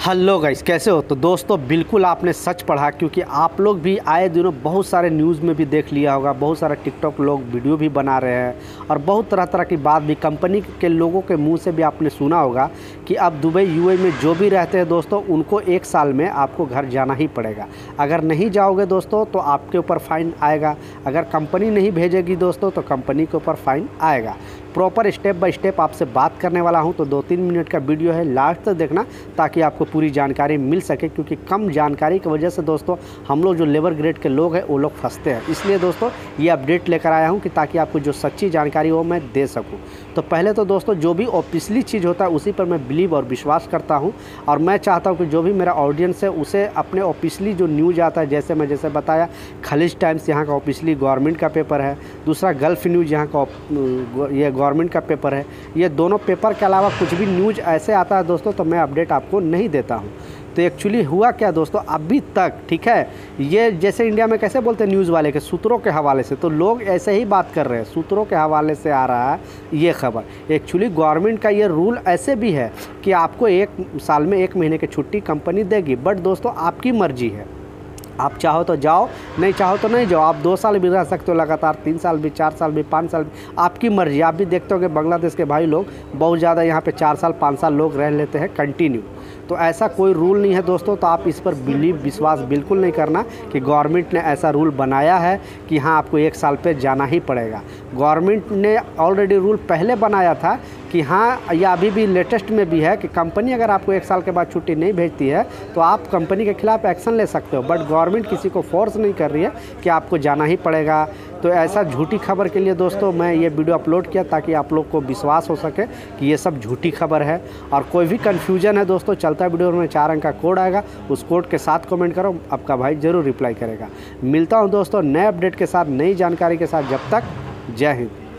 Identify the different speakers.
Speaker 1: Hello guys कैसे हो? तो दोस्तों, बिल्कुल आपने सच पढ़ा, क्योंकि आप लोग भी आए दिनों बहुत सारे न्यूज़ में भी देख लिया होगा, बहुत सारे टिकटॉक लोग वीडियो भी बना रहे हैं, और बहुत तरह तरह की बात भी कंपनी के लोगों के मुँह से भी आपने सुना होगा कि अब दुबई यूए में जो भी रहते हैं दोस्तों, उनको एक साल में आपको घर जाना ही पड़ेगा। अगर नहीं जाओगे दोस्तों तो आपके ऊपर फ़ाइन आएगा। अगर कंपनी नहीं भेजेगी दोस्तों तो कंपनी के ऊपर फ़ाइन आएगा। प्रॉपर स्टेप बाय स्टेप आपसे बात करने वाला हूँ। तो दो तीन मिनट का वीडियो है लास्ट तक देखना, ताकि आपको पूरी जानकारी मिल सके, क्योंकि कम जानकारी की वजह से दोस्तों, हम लोग जो लेबर ग्रेड के लोग हैं, वो लोग फंसते हैं। इसलिए दोस्तों, ये अपडेट लेकर आया हूँ कि ताकि आपको जो सच्ची जानकारी हो, मैं दे सकूँ। तो पहले तो दोस्तों, जो भी ऑफिसली चीज़ होता है, उसी पर मैं बिलीव और विश्वास करता हूँ। और मैं चाहता हूँ कि जो भी मेरा ऑडियंस है, उसे अपने ऑफिसली जो न्यूज़ आता है, जैसे मैं जैसे बताया खलिज टाइम्स यहाँ का ऑफिसली गवर्नमेंट का पेपर है। दूसरा गल्फ न्यूज़ यहाँ का ये गवर्नमेंट का पेपर है। ये दोनों पेपर के अलावा कुछ भी न्यूज़ ऐसे आता है दोस्तों तो मैं अपडेट आपको नहीं देता हूँ। तो एक्चुअली हुआ क्या दोस्तों? अभी तक, ठीक है? ये जैसे इंडिया में कैसे बोलते हैं न्यूज़ वाले के? सूत्रों के हवाले से। तो लोग ऐसे ही बात कर रहे हैं। सूत्रों के हवाले से आ रहा है ये खबर। एक्चुअली गवर्नमेंट का ये रूल ऐसे भी है कि आपको एक साल में एक महीने की छुट्टी कंपनी देगी। बट दोस्तों, आपकी मर्ज़ी है। आप चाहो तो जाओ, नहीं चाहो तो नहीं जाओ। आप दो साल भी रह सकते हो लगातार, तीन साल भी, चार साल भी, पाँच साल भी। आपकी मर्ज़ी। आप भी देखते हो कि बांग्लादेश के भाई लोग बहुत ज़्यादा यहाँ पे चार साल, पाँच साल लोग रह लेते हैं कंटिन्यू तो ऐसा कोई रूल नहीं है दोस्तों तो आप इस पर बिलीव विश्वास बिल्कुल नहीं करना कि गवर्नमेंट ने ऐसा रूल बनाया है कि हाँ आपको एक साल पे जाना ही पड़ेगा। गवर्नमेंट ने ऑलरेडी रूल पहले बनाया था कि हाँ या अभी भी लेटेस्ट में भी है कि कंपनी अगर आपको एक साल के बाद छुट्टी नहीं भेजती है तो आप कंपनी के खिलाफ एक्शन ले सकते हो। बट गवर्नमेंट किसी को फोर्स नहीं कर रही है कि आपको जाना ही पड़ेगा। तो ऐसा झूठी खबर के लिए दोस्तों, मैं ये वीडियो अपलोड किया ताकि आप लोग को विश्वास हो सके कि ये सब झूठी खबर है। और कोई भी कन्फ्यूज़न है दोस्तों, चलता वीडियो में, चार अंक का कोड आएगा, उस कोड के साथ कमेंट करो, आपका भाई ज़रूर रिप्लाई करेगा। मिलता हूँ दोस्तों, नए अपडेट के साथ, नई जानकारी के साथ, जब तक, जय हिंद।